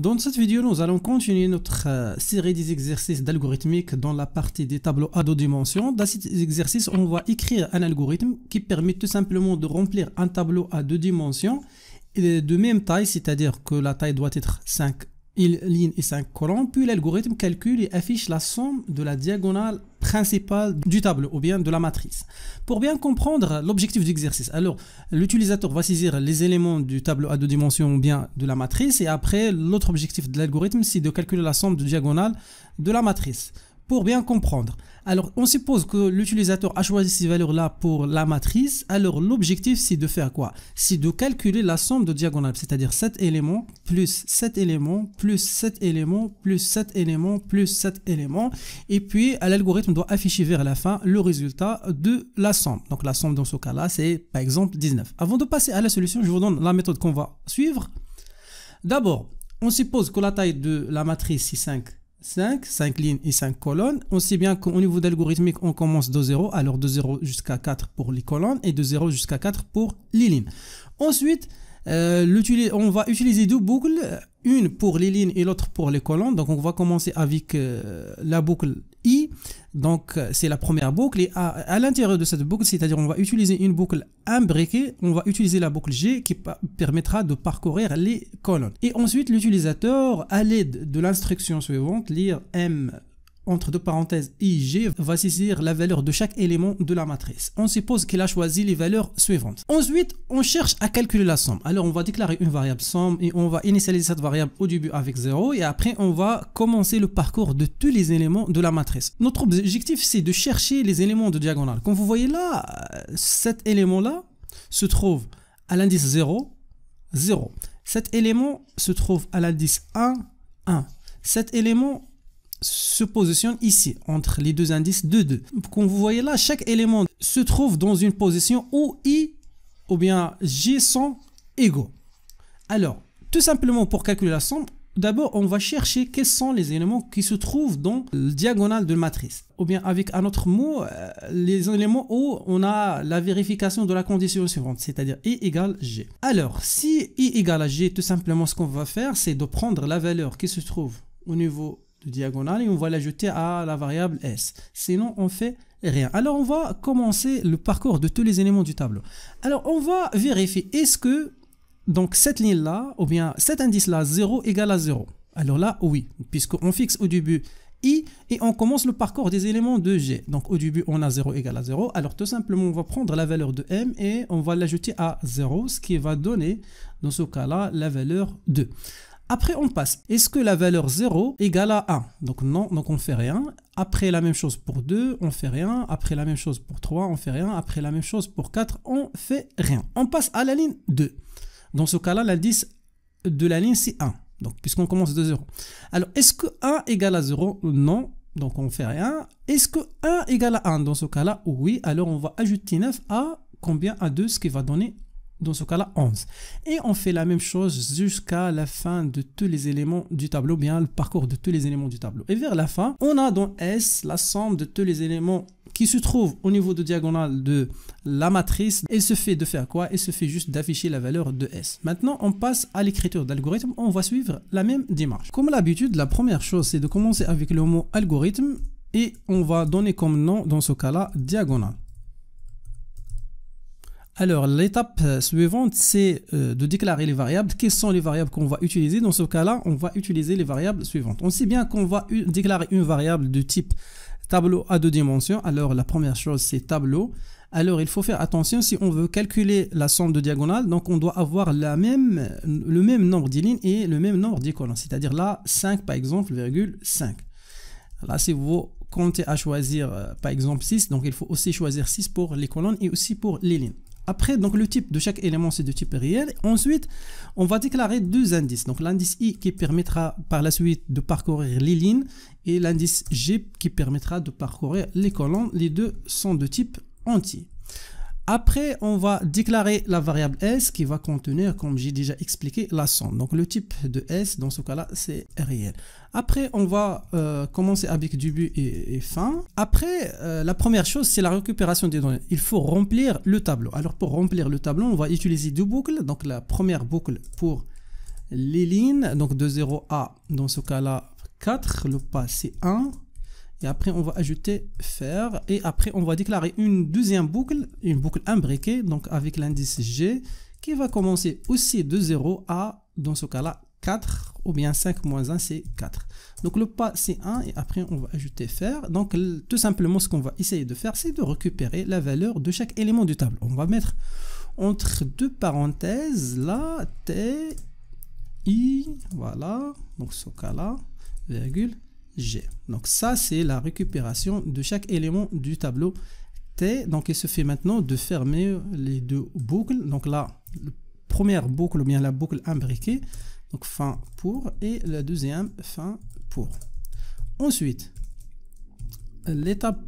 Dans cette vidéo, nous allons continuer notre euh, série des exercices d'algorithmique dans la partie des tableaux à deux dimensions. Dans cet exercice, on va écrire un algorithme qui permet tout simplement de remplir un tableau à deux dimensions de même taille, c'est-à-dire que la taille doit être 5 lignes et 5 colonnes, puis l'algorithme calcule et affiche la somme de la diagonale principale du tableau ou bien de la matrice. Pour bien comprendre l'objectif d'exercice, alors l'utilisateur va saisir les éléments du tableau à deux dimensions ou bien de la matrice et après l'autre objectif de l'algorithme c'est de calculer la somme de diagonale de la matrice. Pour bien comprendre, alors, on suppose que l'utilisateur a choisi ces valeurs-là pour la matrice. Alors, l'objectif, c'est de faire quoi? C'est de calculer la somme de diagonales, c'est-à-dire 7 éléments plus 7 éléments plus 7 éléments plus 7 éléments plus 7 éléments. Et puis, l'algorithme doit afficher vers la fin le résultat de la somme. Donc, la somme dans ce cas-là, c'est par exemple 19. Avant de passer à la solution, je vous donne la méthode qu'on va suivre. D'abord, on suppose que la taille de la matrice, est 5 5, 5 lignes et 5 colonnes. On sait bien qu'au niveau d'algorithmique, on commence de 0, alors de 0 jusqu'à 4 pour les colonnes et de 0 jusqu'à 4 pour les lignes. Ensuite, euh, on va utiliser deux boucles, une pour les lignes et l'autre pour les colonnes. Donc on va commencer avec euh, la boucle. Donc c'est la première boucle et à, l'intérieur de cette boucle, c'est-à-dire on va utiliser une boucle imbriquée, on va utiliser la boucle g qui permettra de parcourir les colonnes. Et ensuite l'utilisateur, à l'aide de l'instruction suivante, lire m entre deux parenthèses IG va saisir la valeur de chaque élément de la matrice. On suppose qu'il a choisi les valeurs suivantes. Ensuite, on cherche à calculer la somme. Alors, on va déclarer une variable somme et on va initialiser cette variable au début avec 0 et après, on va commencer le parcours de tous les éléments de la matrice. Notre objectif, c'est de chercher les éléments de diagonale. Comme vous voyez là, cet élément-là se trouve à l'indice 0, 0. Cet élément se trouve à l'indice 1, 1. Cet élément se positionne ici, entre les deux indices de 2. Comme vous voyez là, chaque élément se trouve dans une position où i ou bien j sont égaux. Alors, tout simplement pour calculer la somme, d'abord on va chercher quels sont les éléments qui se trouvent dans le diagonale de la matrice. Ou bien avec un autre mot, euh, les éléments où on a la vérification de la condition suivante, c'est-à-dire i égale g. Alors, si i égale à g, tout simplement ce qu'on va faire, c'est de prendre la valeur qui se trouve au niveau de diagonale et on va l'ajouter à la variable s. Sinon, on fait rien. Alors, on va commencer le parcours de tous les éléments du tableau. Alors, on va vérifier est-ce que donc cette ligne-là, ou bien cet indice-là, 0 égale à 0. Alors là, oui, puisqu'on fixe au début i et on commence le parcours des éléments de g. Donc au début, on a 0 égale à 0. Alors tout simplement, on va prendre la valeur de m et on va l'ajouter à 0, ce qui va donner, dans ce cas-là, la valeur 2. Après, on passe. Est-ce que la valeur 0 égale à 1 Donc non, donc on fait rien. Après la même chose pour 2, on fait rien. Après la même chose pour 3, on fait rien. Après la même chose pour 4, on fait rien. On passe à la ligne 2. Dans ce cas-là, l'indice de la ligne, c'est 1. Donc, puisqu'on commence de 0. Alors, est-ce que 1 égale à 0 Non. Donc, on fait rien. Est-ce que 1 égale à 1 Dans ce cas-là, oui. Alors, on va ajouter 9 à combien? À 2, ce qui va donner dans ce cas-là 11. Et on fait la même chose jusqu'à la fin de tous les éléments du tableau, bien le parcours de tous les éléments du tableau. Et vers la fin, on a dans S la somme de tous les éléments qui se trouvent au niveau de diagonale de la matrice. Et se fait de faire quoi? Il se fait juste d'afficher la valeur de S. Maintenant, on passe à l'écriture d'algorithme. On va suivre la même démarche. Comme l'habitude, la première chose, c'est de commencer avec le mot algorithme et on va donner comme nom dans ce cas-là diagonale. Alors, l'étape euh, suivante, c'est euh, de déclarer les variables. Quelles sont les variables qu'on va utiliser? Dans ce cas-là, on va utiliser les variables suivantes. On sait bien qu'on va déclarer une variable de type tableau à deux dimensions. Alors, la première chose, c'est tableau. Alors, il faut faire attention si on veut calculer la somme de diagonales. Donc, on doit avoir le même nombre de lignes et le même nombre de colonnes. C'est-à-dire là, 5 par exemple, virgule 5. Là, si vous comptez à choisir euh, par exemple 6, donc il faut aussi choisir 6 pour les colonnes et aussi pour les lignes. Après, donc le type de chaque élément, c'est de type réel. Ensuite, on va déclarer deux indices. Donc l'indice i qui permettra par la suite de parcourir les lignes et l'indice g qui permettra de parcourir les colonnes. Les deux sont de type entier. Après, on va déclarer la variable s qui va contenir, comme j'ai déjà expliqué, la somme. Donc le type de s, dans ce cas-là, c'est réel. Après, on va euh, commencer avec début et, fin. Après, euh, la première chose, c'est la récupération des données. Il faut remplir le tableau. Alors pour remplir le tableau, on va utiliser deux boucles. Donc la première boucle pour les lignes, donc de 0 à, dans ce cas-là, 4, le pas c'est 1, et après on va ajouter faire, et après on va déclarer une deuxième boucle, une boucle imbriquée, donc avec l'indice G, qui va commencer aussi de 0 à, dans ce cas-là, 4, ou bien 5 moins 1, c'est 4. Donc le pas, c'est 1, et après on va ajouter faire. Donc tout simplement, ce qu'on va essayer de faire, c'est de récupérer la valeur de chaque élément du tableau. On va mettre entre deux parenthèses, là, T, I, voilà, donc ce cas-là, virgule, Donc ça, c'est la récupération de chaque élément du tableau T. Donc il se fait maintenant de fermer les deux boucles. Donc là, la première boucle, ou bien la boucle imbriquée, donc fin pour, et la deuxième fin pour. Ensuite, l'étape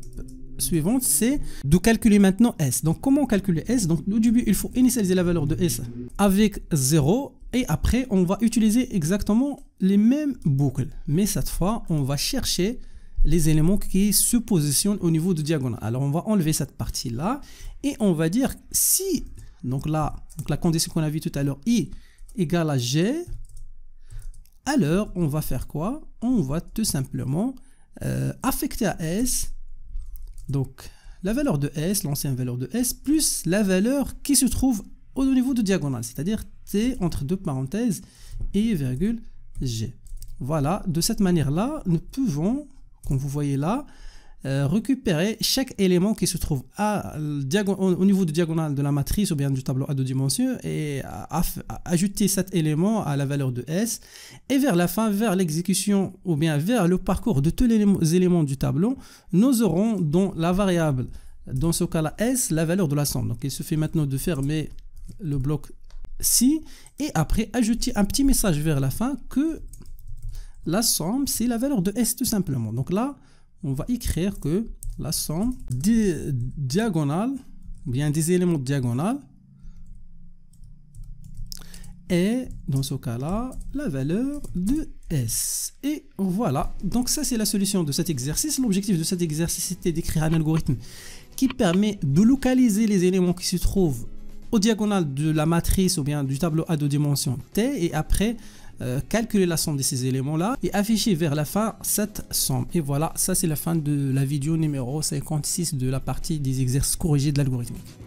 suivante, c'est de calculer maintenant S. Donc, comment calculer S? Donc, au début, il faut initialiser la valeur de S avec 0. Et après, on va utiliser exactement les mêmes boucles. Mais cette fois, on va chercher les éléments qui se positionnent au niveau de diagonale. Alors, on va enlever cette partie-là. Et on va dire si, donc là, donc la condition qu'on a vue tout à l'heure, I égale à G, alors on va faire quoi? On va tout simplement euh, affecter à S donc la valeur de S, l'ancienne valeur de S, plus la valeur qui se trouve au niveau de diagonale, c'est-à-dire Entre deux parenthèses et virgule G. Voilà, de cette manière-là, nous pouvons, comme vous voyez là, euh, récupérer chaque élément qui se trouve à, au niveau de diagonale de la matrice ou bien du tableau à deux dimensions et ajouter cet élément à la valeur de S et vers la fin, vers l'exécution ou bien vers le parcours de tous les éléments du tableau, nous aurons dans la variable, dans ce cas-là S, la valeur de la somme. Donc il suffit maintenant de fermer le bloc ci et après ajouter un petit message vers la fin que la somme c'est la valeur de S tout simplement. Donc là, on va écrire que la somme des diagonales, bien des éléments diagonales, est dans ce cas-là la valeur de S. Et voilà, donc ça c'est la solution de cet exercice. L'objectif de cet exercice était d'écrire un algorithme qui permet de localiser les éléments qui se trouvent au diagonale de la matrice ou bien du tableau à deux dimensions T et après euh, calculer la somme de ces éléments-là et afficher vers la fin cette somme. Et voilà, ça c'est la fin de la vidéo numéro 56 de la partie des exercices corrigés de l'algorithmique.